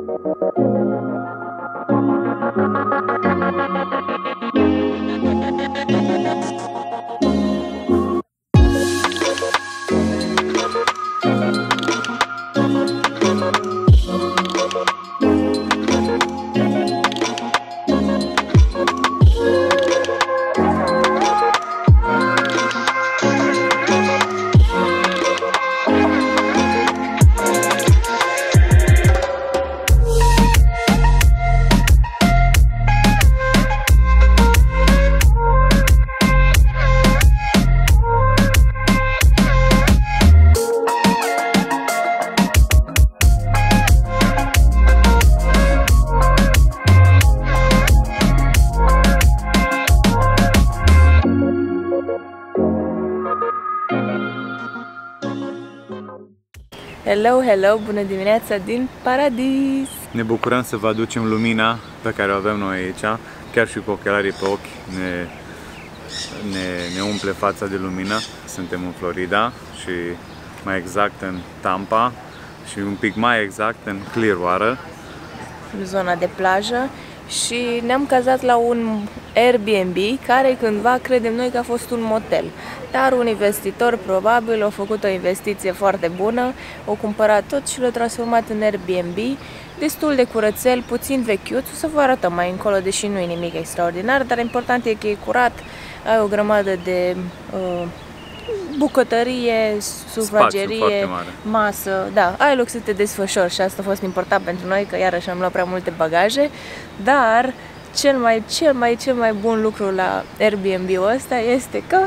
Thank you. Hello, hello, bună dimineața din Paradis! Ne bucurăm să vă aducem lumina pe care o avem noi aici, chiar și cu ochelarii pe ochi ne, ne, ne umple fața de lumină. Suntem în Florida și mai exact în Tampa și un pic mai exact în Clearwater. În zona de plajă și ne-am cazat la un Airbnb care cândva credem noi că a fost un motel. Dar un investitor probabil a făcut o investiție foarte bună, o cumpărat tot și l-a transformat în Airbnb, destul de curățel, puțin vechiut, o să vă arătăm mai încolo, deși nu e nimic extraordinar, dar important e că e curat, ai o grămadă de uh, bucătărie, sufragerie, masă, da, ai loc să te desfășori și asta a fost important pentru noi, că iarăși am luat prea multe bagaje, dar cel mai, cel mai, cel mai bun lucru la Airbnb-ul ăsta este că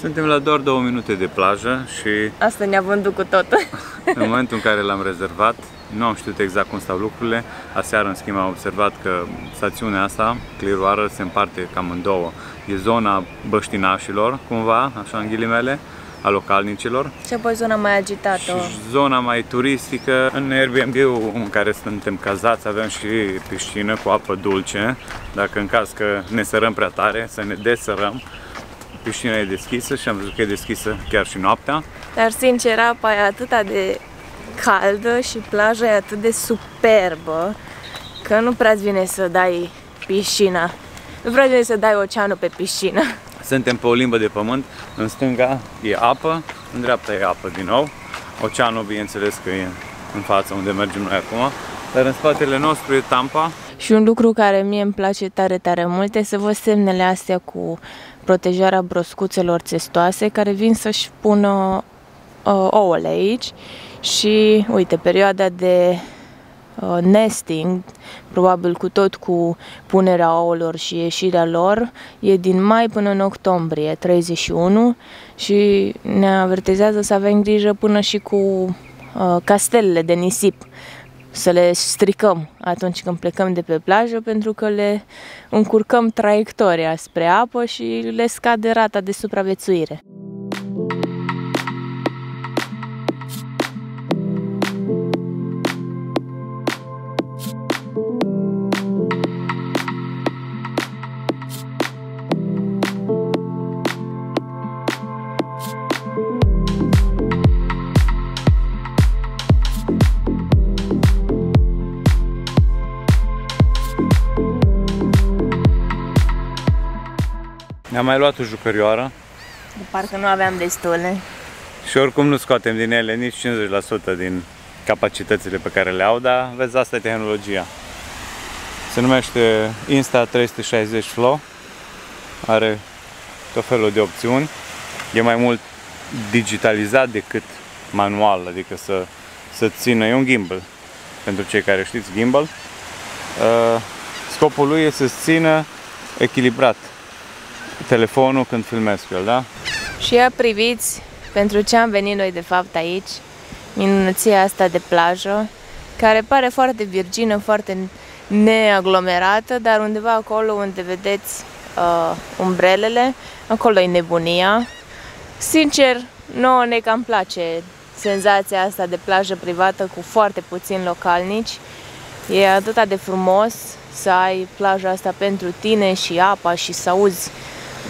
suntem la doar două minute de plajă și... Asta ne-a vândut cu totul. în momentul în care l-am rezervat, nu am știut exact cum stau lucrurile. Aseară, în schimb, am observat că stațiunea asta, Clearwater, se împarte cam în două. E zona băștinașilor, cumva, așa în ghilimele, a localnicilor. Și apoi zona mai agitată. Și zona mai turistică. În Airbnb-ul în care suntem cazați avem și piscină cu apă dulce. Dacă în caz că ne sărăm prea tare, să ne desărăm piscina e deschisă și am văzut că e deschisă chiar și noaptea. Dar sincer, apa e atât de caldă și plaja e atât de superbă că nu prea vine să dai piscina. Nu prea vine să dai oceanul pe piscină. Suntem pe o limbă de pământ, în stânga e apă, în dreapta e apă din nou. Oceanul, bineînțeles că e în față unde mergem noi acum, dar în spatele nostru e Tampa. Și un lucru care mie îmi place tare, tare mult e să văd semnele astea cu protejarea broscuțelor testoase care vin să-și pună uh, ouăle aici și uite, perioada de uh, nesting, probabil cu tot cu punerea ouălor și ieșirea lor, e din mai până în octombrie 31 și ne avertizează să avem grijă până și cu uh, castelele de nisip să le stricăm atunci când plecăm de pe plajă pentru că le încurcăm traiectoria spre apă și le scade rata de supraviețuire. Ne-am mai luat o jucărioară. De parcă nu aveam destule. Și oricum nu scoatem din ele nici 50% din capacitățile pe care le au, dar vezi, asta e tehnologia. Se numește Insta360 Flow. Are tot felul de opțiuni. E mai mult digitalizat decât manual, adică să, să țină, e un gimbal. Pentru cei care știți gimbal. Uh, scopul lui e să țină echilibrat telefonul când filmez cu el, da? Și ia priviți pentru ce am venit noi de fapt aici, minunăția asta de plajă, care pare foarte virgină, foarte neaglomerată, dar undeva acolo unde vedeți uh, umbrelele, acolo e nebunia. Sincer, nouă ne cam place senzația asta de plajă privată cu foarte puțini localnici. E atât de frumos să ai plaja asta pentru tine și apa și să auzi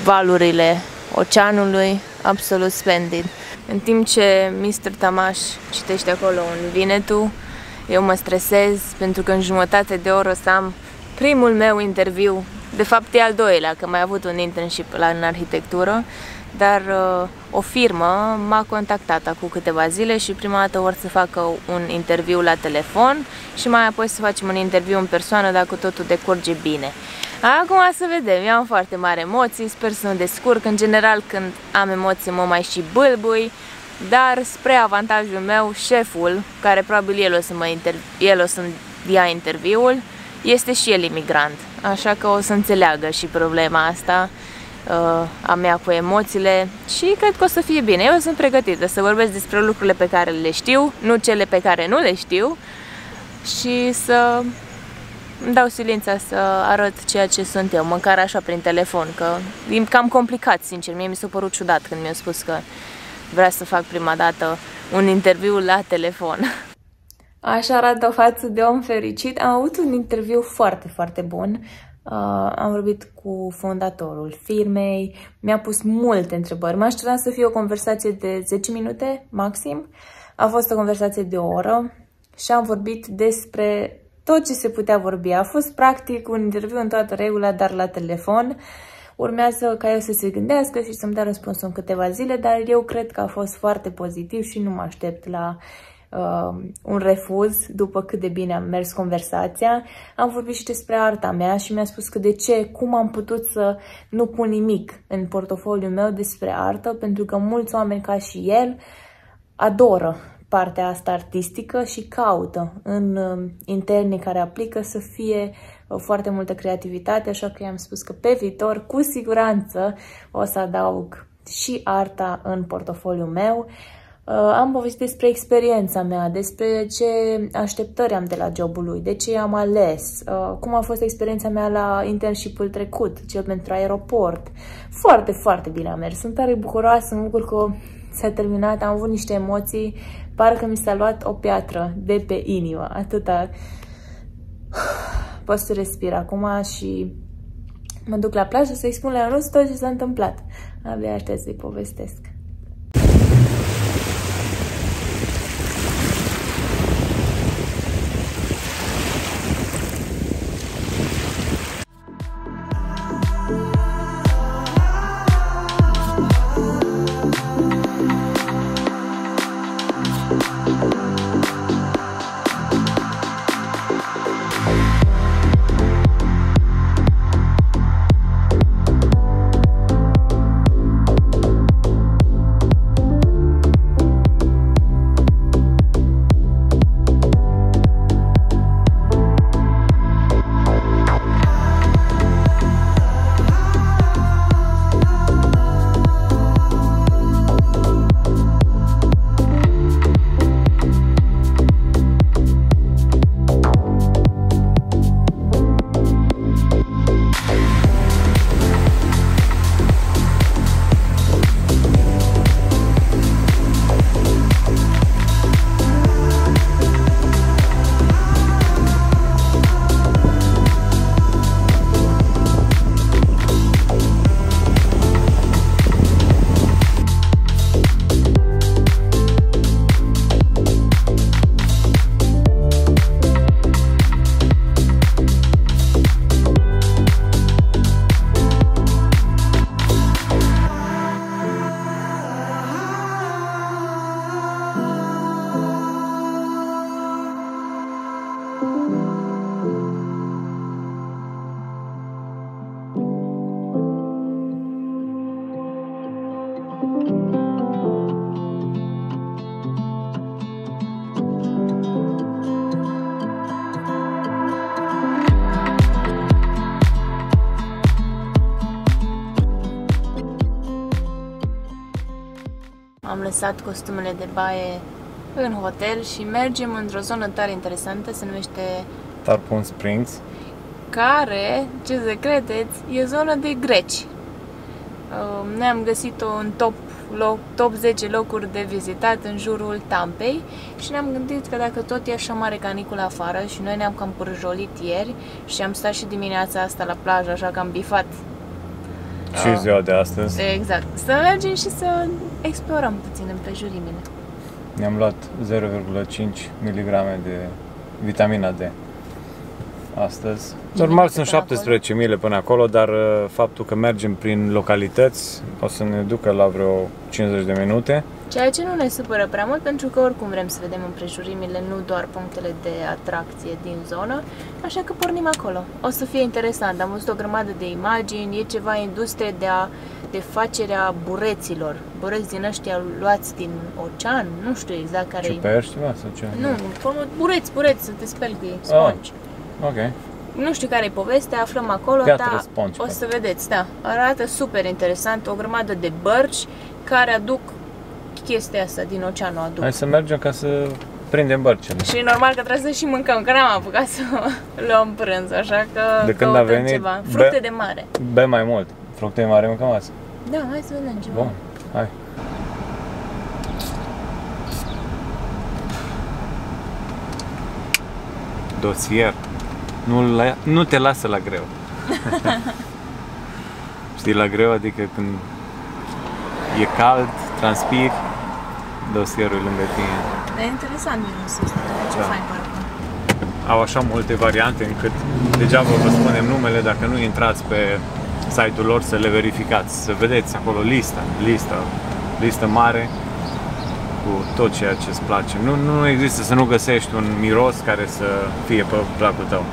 valurile oceanului, absolut splendid. În timp ce Mr. Tamaș citește acolo un vinetu, Eu mă stresez pentru că în jumătate de oră o să am primul meu interviu. De fapt e al doilea, că mai avut un internship la, în arhitectură, dar uh, o firmă m-a contactat acum câteva zile și prima dată vor să facă un interviu la telefon și mai apoi să facem un interviu în persoană dacă totul decurge bine. Acum să vedem, eu am foarte mari emoții, sper să mă descurc. În general, când am emoții, mă mai și bâlbui, dar spre avantajul meu, șeful, care probabil el o să, mă inter- el o să ia interviul, este și el imigrant, așa că o să înțeleagă și problema asta uh, a mea cu emoțiile și cred că o să fie bine. Eu sunt pregătită să vorbesc despre lucrurile pe care le știu, nu cele pe care nu le știu și să îmi dau silința să arăt ceea ce sunt eu, măcar așa prin telefon, că e cam complicat, sincer. Mie mi s-a părut ciudat când mi-a spus că vrea să fac prima dată un interviu la telefon. Așa arată o față de om fericit. Am avut un interviu foarte, foarte bun. Uh, am vorbit cu fondatorul firmei, mi-a pus multe întrebări. Mă așteptam să fie o conversație de 10 minute maxim. A fost o conversație de o oră și am vorbit despre tot ce se putea vorbi. A fost practic un interviu în toată regula, dar la telefon. Urmează ca eu să se gândească și să-mi dea răspunsul în câteva zile, dar eu cred că a fost foarte pozitiv și nu mă aștept la uh, un refuz după cât de bine am mers conversația. Am vorbit și despre arta mea și mi-a spus că de ce, cum am putut să nu pun nimic în portofoliul meu despre artă, pentru că mulți oameni ca și el adoră partea asta artistică și caută în uh, internii care aplică să fie uh, foarte multă creativitate, așa că i-am spus că pe viitor, cu siguranță, o să adaug și arta în portofoliul meu. Uh, am povestit despre experiența mea, despre ce așteptări am de la jobul lui, de ce am ales, cum a fost experiența mea la internship-ul trecut, cel pentru aeroport. Foarte, foarte bine am mers. Sunt tare bucuroasă, mă bucur că s-a terminat, am avut niște emoții Parcă mi s-a luat o piatră de pe inimă, atâta. Pot să respir acum și mă duc la plajă să-i spun la Ionuț tot ce s-a întâmplat. Abia aștept să-i povestesc. Am lăsat costumele de baie în hotel și mergem într-o zonă tare interesantă, se numește Tarpon Springs, care, ce să credeți, e zonă de greci. Uh, ne-am găsit-o în top, loc, top 10 locuri de vizitat în jurul Tampei și ne-am gândit că dacă tot e așa mare canicul afară și noi ne-am cam curjolit ieri și am stat și dimineața asta la plajă, așa că am bifat și uh, ziua de astăzi. Exact. Să mergem și să explorăm puțin împrejurimile. Ne-am luat 0,5 mg de vitamina D. Astăzi. Normal sunt până 17 mile până acolo, dar uh, faptul că mergem prin localități o să ne ducă la vreo 50 de minute. Ceea ce nu ne supără prea mult, pentru că oricum vrem să vedem împrejurimile, nu doar punctele de atracție din zonă, așa că pornim acolo. O să fie interesant, am văzut o grămadă de imagini, e ceva industrie de, a, de facerea bureților, bureți din ăștia luați din ocean, nu știu exact care e. Ciuperci ceva sau ce? Nu, în formă bureți, bureți, să te speli cu ei, spongi. Ok. Nu știu care e povestea, aflăm acolo, Piatră dar spongi, o poate. să vedeți, da. Arată super interesant, o grămadă de bărci care aduc chestia asta din oceanul aduc. Hai să mergem ca să prindem bărcile. Și normal că trebuie să și mâncăm, că n-am apucat să luăm prânz, așa că De când căutăm a venit, ceva. Fructe be- de mare. Bem mai mult. Fructe mare mâncăm azi. Da, hai să vedem ceva. Bun, hai. Dosier. Nu, la, nu te lasă la greu. Știi, la greu adică când e cald, transpiri, dosierul e lângă tine. E interesant mirosul ăsta, ce Da. fain parcă. Au așa multe variante încât degeaba vă spunem numele dacă nu intrați pe site-ul lor să le verificați, să vedeți acolo lista, lista, listă mare cu tot ceea ce îți place. Nu, nu există să nu găsești un miros care să fie pe placul tău.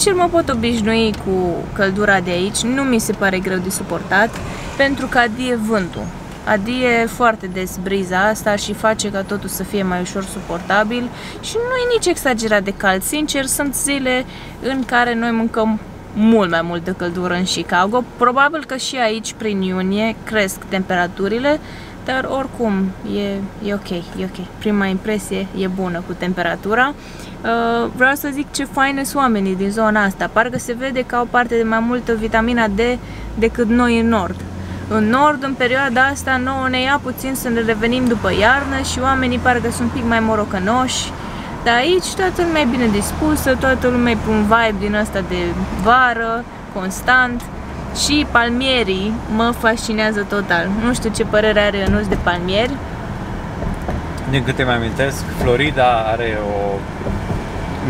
Sincer, mă pot obișnui cu căldura de aici, nu mi se pare greu de suportat, pentru că adie vântul. Adie foarte des briza asta și face ca totul să fie mai ușor suportabil și nu e nici exagerat de cald. Sincer, sunt zile în care noi mâncăm mult mai multă căldură în Chicago. Probabil că și aici, prin iunie, cresc temperaturile, dar oricum e, e ok, e ok. Prima impresie e bună cu temperatura. Uh, vreau să zic ce faine sunt oamenii din zona asta. Parcă se vede că au parte de mai multă vitamina D decât noi în nord. În nord, în perioada asta, nouă ne ia puțin să ne revenim după iarnă și oamenii parcă sunt un pic mai morocănoși. Dar aici toată lumea e bine dispusă, toată lumea e pe un vibe din ăsta de vară, constant. Și palmierii mă fascinează total. Nu știu ce părere are Ionuț de palmieri. Din câte mi amintesc, Florida are o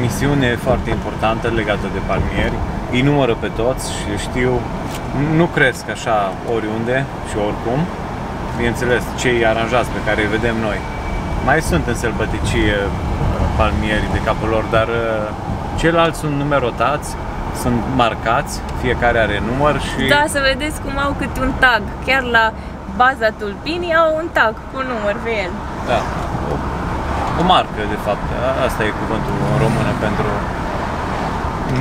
misiune foarte importantă legată de palmieri. Îi numără pe toți și știu, nu cresc așa oriunde și oricum. Bineînțeles, cei aranjați pe care îi vedem noi. Mai sunt în sălbăticie uh, palmieri de capul lor, dar uh, ceilalți sunt numerotați, sunt marcați, fiecare are număr și Da, să vedeți cum au câte un tag. Chiar la baza tulpinii au un tag cu număr pe el. Da. O, o marcă, de fapt. A- Asta e cuvântul în română pentru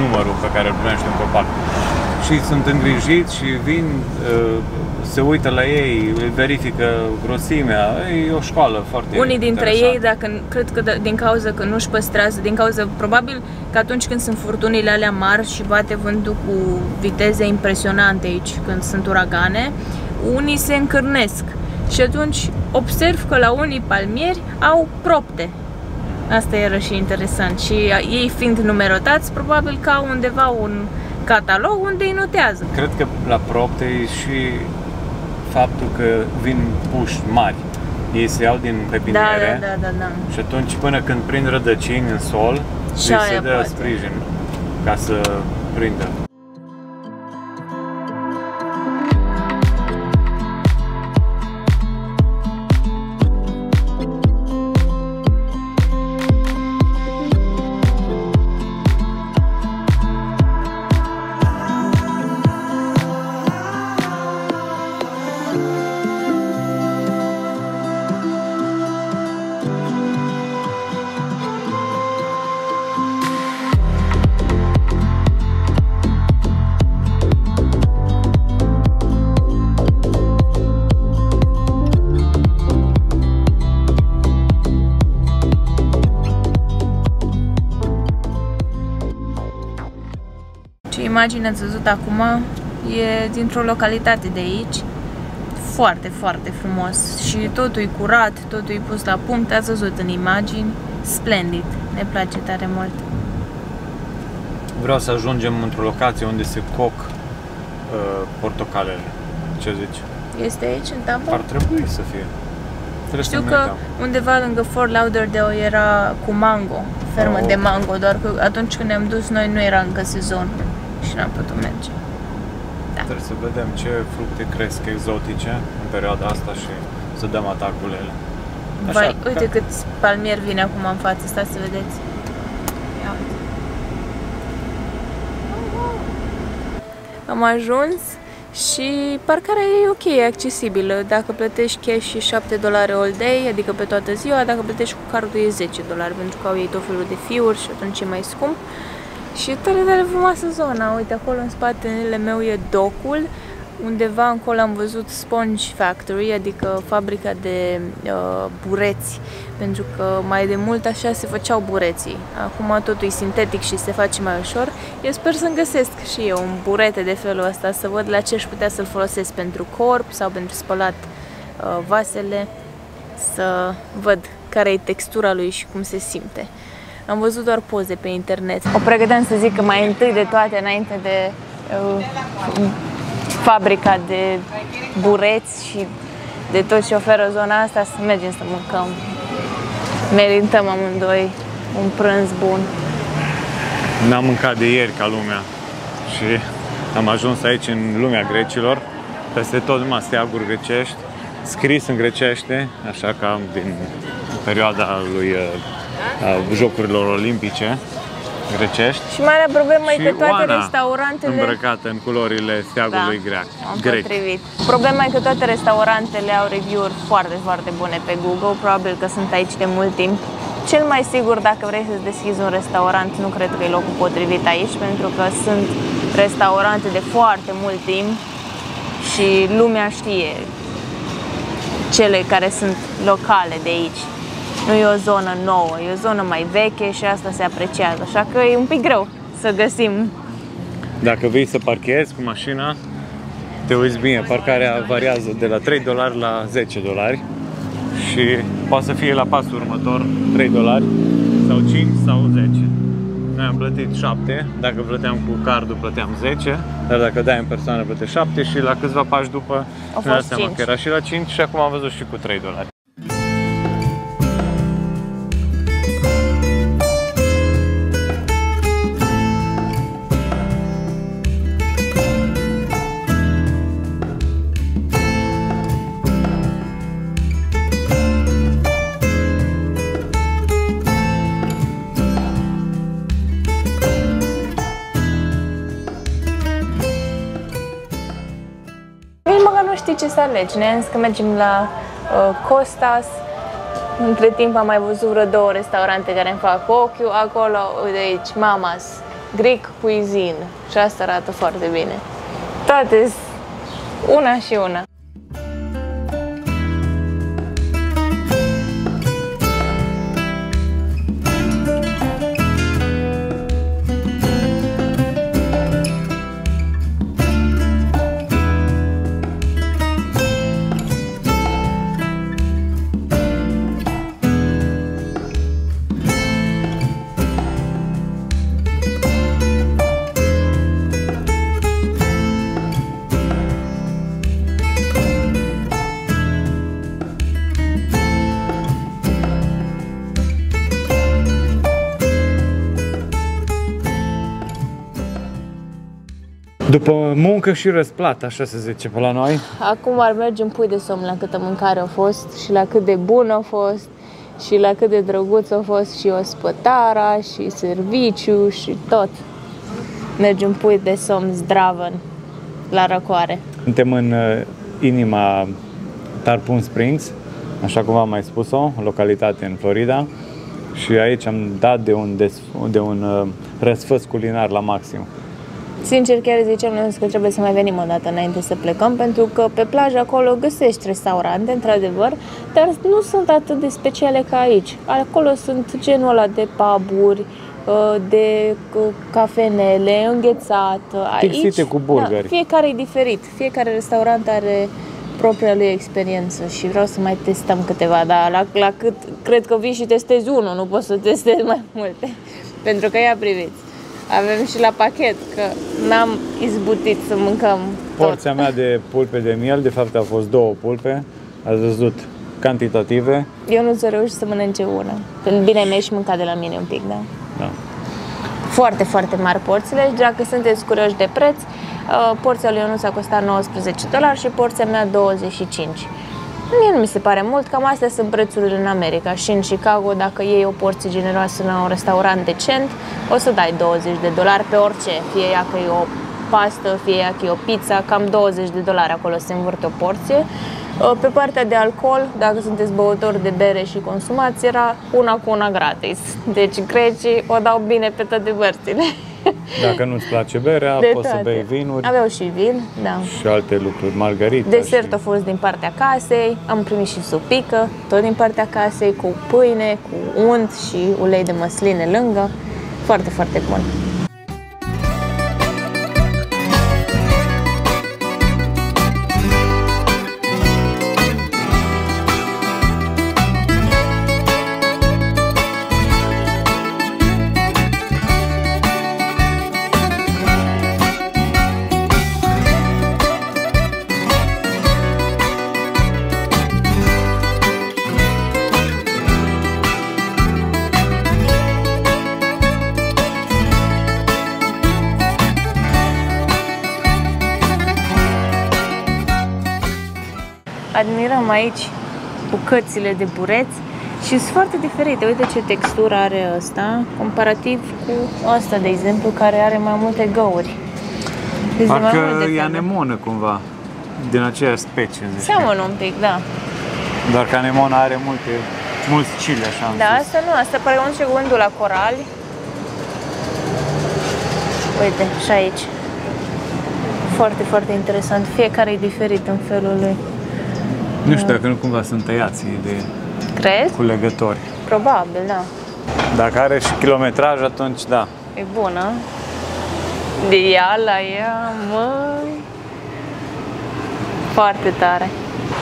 numărul pe care îl primește un copac. Și sunt îngrijiți și vin, uh, se uită la ei, îi verifică grosimea. E o școală foarte Unii dintre interesantă. ei, dacă cred că de- din cauza că nu-și păstrează, din cauza, probabil că atunci când sunt furtunile alea mari și bate vântul cu viteze impresionante aici, când sunt uragane, unii se încârnesc. Și atunci observ că la unii palmieri au propte. Asta era și interesant. Și ei fiind numerotați, probabil că au undeva un catalog unde îi notează. Cred că la propte e și faptul că vin puși mari. Ei se iau din Da, pepiniere da, da, da, da. și atunci până când prind rădăcini în sol, Și li aia se dă poate. sprijin ca să prindă. Imaginea ați văzut acum e dintr-o localitate de aici. Foarte, foarte frumos și totul e curat, totul e pus la punct, ați văzut în imagini. Splendid, ne place tare mult. Vreau să ajungem într-o locație unde se coc uh, portocalele. Ce zici? Este aici, în tabă? Ar trebui să fie. Trebuie Știu să că uităm. undeva lângă Fort Lauderdale era cu mango, fermă Oh. de mango, doar că atunci când ne-am dus noi nu era încă sezon și n-am putut merge. Trebuie să vedem ce fructe cresc exotice în perioada asta și să dăm atacurile. Așa, Vai, uite ca- cât palmier vine acum în față, stați să vedeți. Ia uite. Am ajuns și parcarea e ok, e accesibilă. Dacă plătești cash și 7 dolari all day, adică pe toată ziua, dacă plătești cu cardul e 10 dolari, pentru că au ei tot felul de fiuri și atunci e mai scump. Și e tare, tare frumoasă zona. Uite, acolo în spatele meu e docul. Undeva încolo am văzut Sponge Factory, adică fabrica de uh, bureți, pentru că mai de mult așa se făceau bureții. Acum totul e sintetic și se face mai ușor. Eu sper să-mi găsesc și eu un burete de felul ăsta, să văd la ce aș putea să-l folosesc pentru corp sau pentru spălat uh, vasele, să văd care e textura lui și cum se simte. Am văzut doar poze pe internet. O pregăteam să zic că mai întâi de toate, înainte de uh, fabrica de bureți și de tot ce oferă zona asta, să mergem să mâncăm. Merităm amândoi un prânz bun. N-am mâncat de ieri ca lumea și am ajuns aici în lumea grecilor. Peste tot numai steaguri grecești, scris în grecește, așa ca din perioada lui uh, a Jocurilor Olimpice grecești. Și marea problemă e Și că toate Oana restaurantele... îmbrăcată în culorile steagului greac. am grec. potrivit. Problema e că toate restaurantele au review-uri foarte, foarte bune pe Google, probabil că sunt aici de mult timp. Cel mai sigur, dacă vrei să-ți deschizi un restaurant, nu cred că e locul potrivit aici, pentru că sunt restaurante de foarte mult timp și lumea știe cele care sunt locale de aici. Nu e o zonă nouă, e o zonă mai veche și asta se apreciază, așa că e un pic greu să găsim Dacă vei să parchezi cu mașina, te uiți bine, parcarea variază de la 3 dolari la 10 dolari și poate să fie la pasul următor 3 dolari sau 5 sau 10. Noi am plătit 7, dacă plăteam cu cardul plăteam 10, dar dacă dai în persoană plătești 7 și la câțiva pași după Au mi-am dat fost seama 5. că era și la 5 și acum am văzut și cu 3 dolari. Să alegi. Ne-am zis că mergem la uh, Costas. Între timp am mai văzut vreo două restaurante care îmi fac ochiul. Acolo, uite aici, Mamas, Greek Cuisine. Și asta arată foarte bine. Toate sunt una și una. După muncă și răsplată, așa se zice pe la noi. Acum ar merge în pui de somn la câtă mâncare a fost și la cât de bună a fost și la cât de drăguț a fost și ospătara și serviciu și tot. Merge în pui de somn zdravăn la răcoare. Suntem în uh, inima Tarpon Springs, așa cum am mai spus-o, o localitate în Florida. Și aici am dat de un, des, de un uh, răsfăț culinar la maxim. Sincer, chiar ziceam noi că trebuie să mai venim o dată înainte să plecăm, pentru că pe plajă acolo găsești restaurante, într-adevăr, dar nu sunt atât de speciale ca aici. Acolo sunt genul ăla de puburi, uh, de cu cafenele, înghețat. Tipsite cu burgeri. Da, fiecare e diferit. Fiecare restaurant are propria lui experiență și vreau să mai testăm câteva, dar la, la cât cred că vii și testezi unul, nu poți să testezi mai multe. Pentru că ia priviți. Avem și la pachet, că n-am izbutit să mâncăm tot. Porția mea de pulpe de miel, de fapt au fost două pulpe, ați văzut cantitative. Eu nu ți reușit să mănânce una. Când bine mi și mâncat de la mine un pic, da? Da. Foarte, foarte mari porțiile și dacă sunteți curioși de preț, uh, porția lui Ionuț a costat 19 dolari și porția mea 25. Mie nu mi se pare mult, cam astea sunt prețurile în America și în Chicago, dacă iei o porție generoasă la un restaurant decent, o să dai 20 de dolari pe orice, fie ea că e o pastă, fie ea că e o pizza, cam 20 de dolari acolo se învârte o porție. Uh, pe partea de alcool, dacă sunteți băutori de bere și consumați, era una cu una gratis. Deci grecii o dau bine pe toate părțile. Dacă nu-ți place berea, De poți să toate. bei vinuri Aveau și vin, da. și alte lucruri, margarita. Desert și... a fost din partea casei, am primit și supică, tot din partea casei, cu pâine, cu unt și ulei de măsline lângă. Foarte, foarte bun. Admirăm aici bucățile de bureți și sunt foarte diferite. Uite ce textură are ăsta, comparativ cu asta, de exemplu, care are mai multe găuri. Deci de mai Parcă multe e feluri. anemonă cumva, din aceeași specie. zici. Seamănă un pic, da. Doar că anemona are multe, mulți chili așa în Da, sus. asta nu, asta pare un secundul la corali. Uite, și aici. Foarte, foarte interesant. Fiecare e diferit în felul lui. Nu știu dacă nu cumva sunt tăiați de Crezi? cu legători. Probabil, da. Dacă are și kilometraj, atunci da. E bună. De ea la ea, măi. Foarte tare.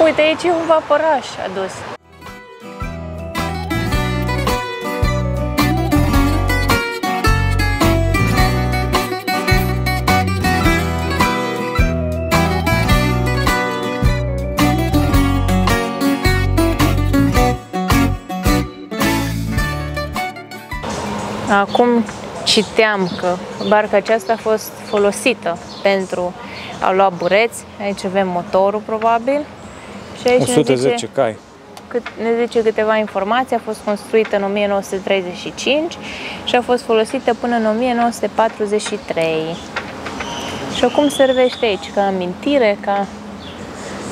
Uite, aici e un vaporaș adus. Acum citeam că barca aceasta a fost folosită pentru a lua bureți. Aici avem motorul probabil. Și aici ne 110 zice, cai. cât, ne zice câteva informații. A fost construită în 1935 și a fost folosită până în 1943. Și acum servește aici ca amintire, ca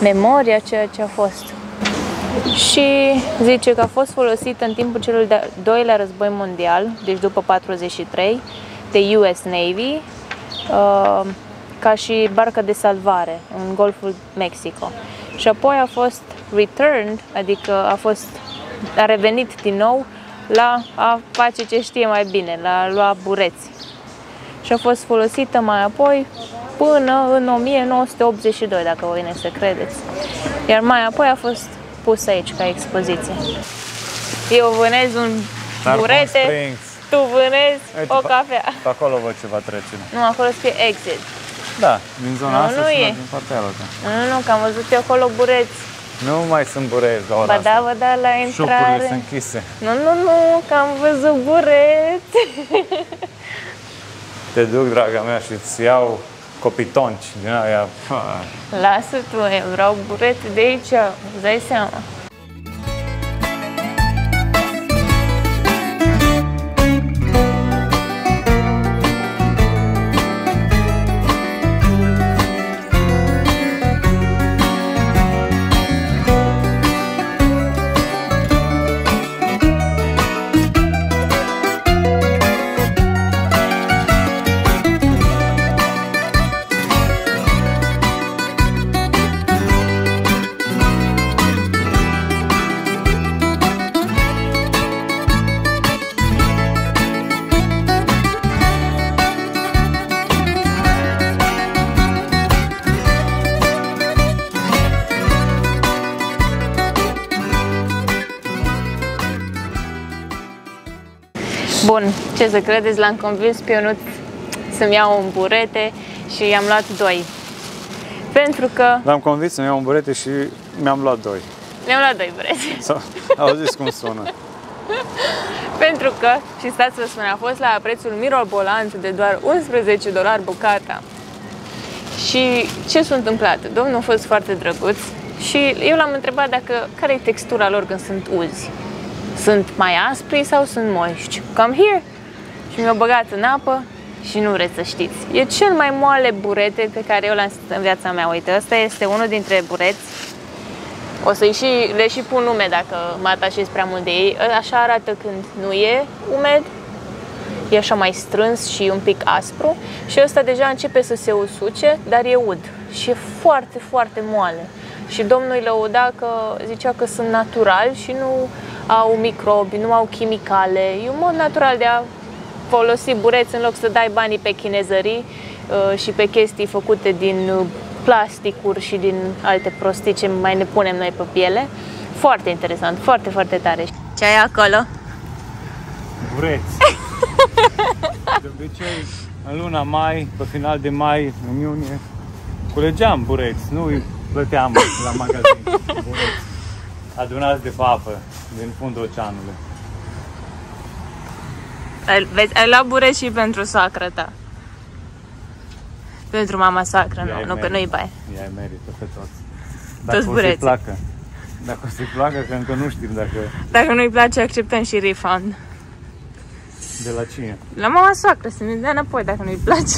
memoria ceea ce a fost. Și zice că a fost folosită în timpul celui de-al doilea război mondial, deci după 43, de US Navy, uh, ca și barcă de salvare în Golful Mexico. Și apoi a fost returned, adică a fost a revenit din nou la a face ce știe mai bine, la a lua bureți. Și a fost folosită mai apoi până în 1982, dacă voi ne să credeți. Iar mai apoi a fost pus aici ca expoziție. Eu vânez un Tarpon burete, Springs. tu vânezi Uite, o pe- cafea. Pe acolo văd ceva trecere. Nu, acolo scrie exit. Da, din zona Nu, asta nu și e. la din partea altă. Nu, nu, nu, că am văzut eu acolo bureți. Nu mai sunt burezi la ora Ba asta. da, ba da, la Șopurile intrare. sunt închise. Nu, nu, nu, că am văzut bureți. Te duc, draga mea, și îți iau copitonci din aia. Pa. Lasă tu, eu vreau bureți de aici, îți dai seama. Bun, ce să credeți, l-am convins pe Ionut să-mi iau un burete și i-am luat doi. Pentru că L-am convins să-mi iau un burete și mi-am luat doi. mi-am luat doi burete. Sau, auziți cum sună. Pentru că, și stați să vă spun, a fost la prețul mirobolant de doar 11 dolari bucata. Și ce s-a întâmplat? Domnul a fost foarte drăguț și eu l-am întrebat dacă care e textura lor când sunt uzi. Sunt mai aspri sau sunt moști? Come here! Și mi-au băgat în apă și nu vreți să știți. E cel mai moale burete pe care eu l-am simțit în viața mea. Uite, ăsta este unul dintre bureți. O să-i și, le și pun nume dacă mă atașez prea mult de ei. Așa arată când nu e umed. E așa mai strâns și un pic aspru. Și ăsta deja începe să se usuce, dar e ud. Și e foarte, foarte moale. Și domnul îi lăuda că zicea că sunt naturali și nu au microbi, nu au chimicale. E un mod natural de a folosi bureți în loc să dai banii pe chinezării uh, și pe chestii făcute din uh, plasticuri și din alte prostii ce mai ne punem noi pe piele. Foarte interesant, foarte, foarte tare. Ce ai acolo? Bureți. De obicei, în luna mai, pe final de mai, în iunie, culegeam bureți, nu îi plăteam la magazin. Bureți adunați de papă din fundul oceanului. Ai, vezi, ai luat bureți și pentru soacră ta. Pentru mama soacră, Ea nu, nu că merită. nu-i bai. Ea merită pe toți. Toți Dacă o să-i bureții. placă. Dacă o să-i placă, că încă nu știm dacă Dacă nu-i place, acceptăm și refund. de la cine. La mama soacră, să ne dea înapoi dacă nu-i place.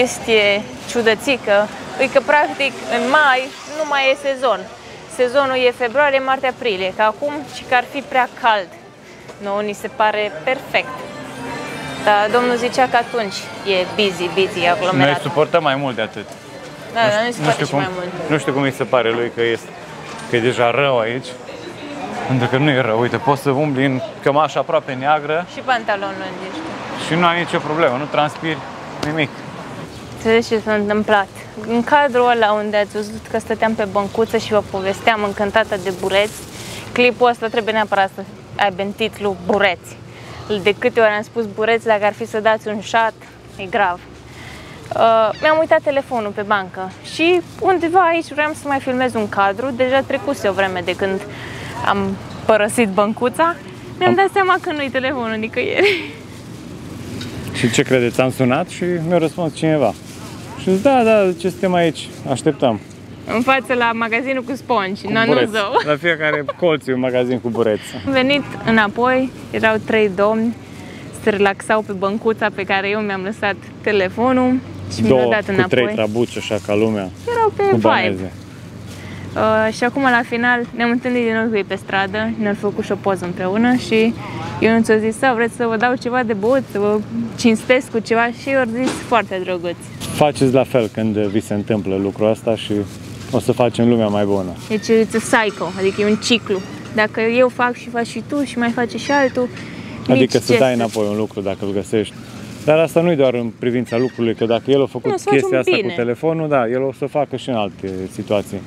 Chestie ciudățică e că practic în mai nu mai e sezon. Sezonul e februarie, martie, aprilie, că acum și că ar fi prea cald. Nouă ni se pare perfect. Dar domnul zicea că atunci e busy, busy, Noi aglomerat. suportăm mai mult de atât. Da, dar nu se poate și cum, mai mult. nu știu cum îi se pare lui că, este, că e deja rău aici. Pentru că nu e rău. Uite, poți să umbli în cămașă aproape neagră Și pantaloni lungi, știu. și nu ai nicio problemă, nu transpiri nimic. Să vezi ce s-a întâmplat. În cadrul ăla unde ați văzut că stăteam pe băncuță și vă povesteam încântată de bureți, clipul ăsta trebuie neapărat să aibă în titlu bureți. De câte ori am spus bureți, dacă ar fi să dați un șat, e grav. Uh, mi-am uitat telefonul pe bancă și undeva aici vreau să mai filmez un cadru. Deja trecuse o vreme de când am părăsit băncuța. Mi-am dat seama că nu-i telefonul nicăieri. Și ce credeți? Am sunat și mi-a răspuns cineva. Și zic, da, da, ce suntem aici, așteptăm. În față la magazinul cu spongi, Cu nu, nu bureți. zău. La fiecare colț e un magazin cu bureți. Am venit înapoi, erau trei domni, se relaxau pe băncuța pe care eu mi-am lăsat telefonul și mi-l-au Două dat cu înapoi. trei trabuci, așa ca lumea, erau pe cu vibe. baneze. Uh, și acum la final ne-am întâlnit din nou cu ei pe stradă, ne-am făcut și o poză împreună și eu nu ți-o zis, "Sau, vreți să vă dau ceva de băut, să vă cinstesc cu ceva și eu au zis foarte drăguți. Faceți la fel când vi se întâmplă lucrul ăsta și o să facem lumea mai bună. Deci it's a cycle, adică e un ciclu. Dacă eu fac și faci și tu și mai face și altul, nici Adică să ce dai înapoi un lucru dacă îl găsești. Dar asta nu e doar în privința lucrului, că dacă el a făcut Nu, să faci chestia un asta bine. cu telefonul, da, el o să facă și în alte situații.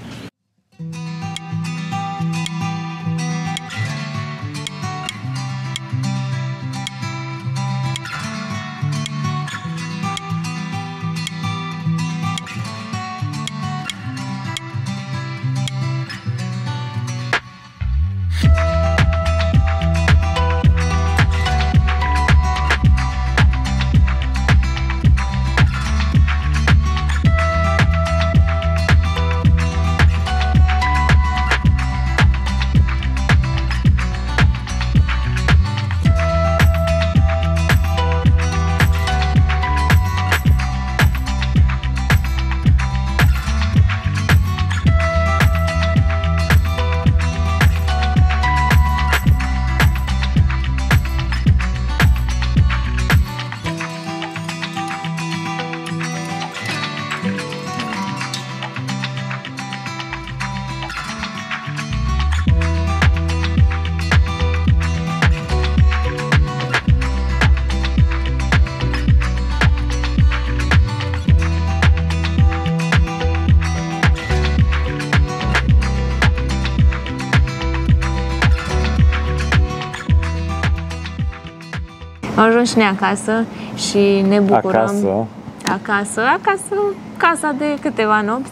Am ajuns și noi acasă și ne bucurăm. Acasă. Acasă, acasă, casa de câteva nopți.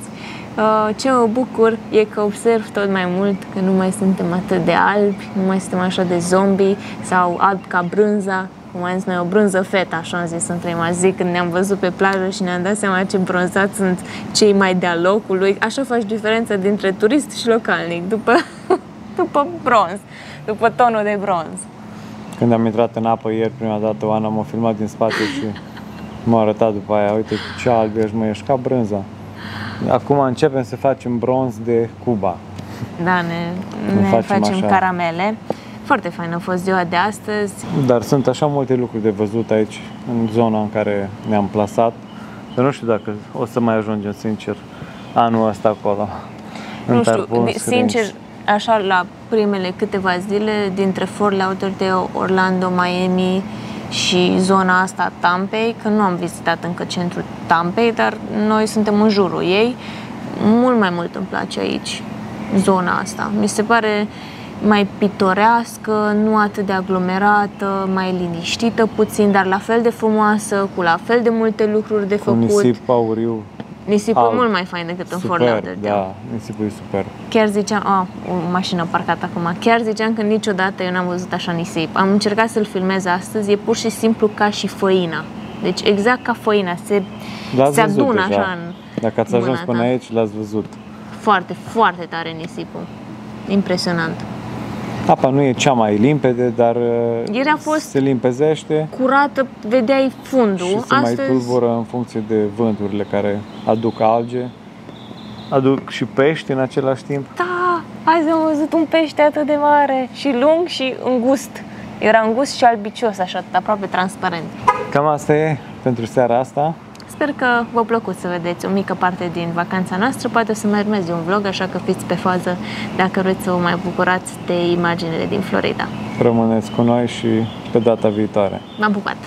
Uh, Ce mă bucur e că observ tot mai mult că nu mai suntem atât de albi, nu mai suntem așa de zombie sau albi ca brânza, cum am zis noi, o brânză feta, așa am zis în prima zi când ne-am văzut pe plajă și ne-am dat seama ce bronzați sunt cei mai de-a locului. Așa faci diferența dintre turist și localnic, după, după bronz, după tonul de bronz. Când am intrat în apă ieri prima dată, Oana m-a filmat din spate și m-a arătat după aia, uite ce alb ești, mă, ești ca brânza. Acum începem să facem bronz de Cuba. Da, ne, Ne ne facem facem, așa. caramele. Foarte fain a fost ziua de astăzi. Dar sunt așa multe lucruri de văzut aici, în zona în care ne-am plasat. Dar nu știu dacă o să mai ajungem, sincer, anul ăsta acolo. În nu știu, Tarpon di- Springs. sincer, așa la primele câteva zile dintre Fort Lauderdale, Orlando, Miami și zona asta Tampei, că nu am vizitat încă centrul Tampei, dar noi suntem în jurul ei. Mult mai mult îmi place aici zona asta. Mi se pare mai pitorească, nu atât de aglomerată, mai liniștită puțin, dar la fel de frumoasă, cu la fel de multe lucruri de Cu făcut. nisip auriu. Nisipul alb. e mult mai fain decât în Fort Super, Lauderdale. da, nisipul e super. Chiar ziceam, a, o mașină parcată acum, chiar ziceam că niciodată eu n-am văzut așa nisip. Am încercat să-l filmez astăzi, e pur și simplu ca și făina. Deci exact ca făina, se, L-ați se văzut adună deja. așa în Dacă ați ajuns mâna până ta. aici, l-ați văzut. Foarte, foarte tare nisipul. Impresionant. Apa nu e cea mai limpede, dar uh, Ieri a fost- se limpezește Curată, vedeai fundul. și se mai Astăzi, tulbură în funcție de vânturile care aduc alge. Aduc și pești în același timp. da, azi am văzut un pește atât de mare și lung și îngust. Era îngust și albicios, așa, aproape transparent. Cam asta e pentru seara asta. Sper că v-a plăcut să vedeți o mică parte din vacanța noastră. Poate o să mai urmeze un vlog, așa că fiți pe fază dacă vreți să vă mai bucurați de imaginele din Florida. Rămâneți cu noi și pe data viitoare. M-am pupat!